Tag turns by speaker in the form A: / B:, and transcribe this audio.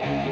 A: you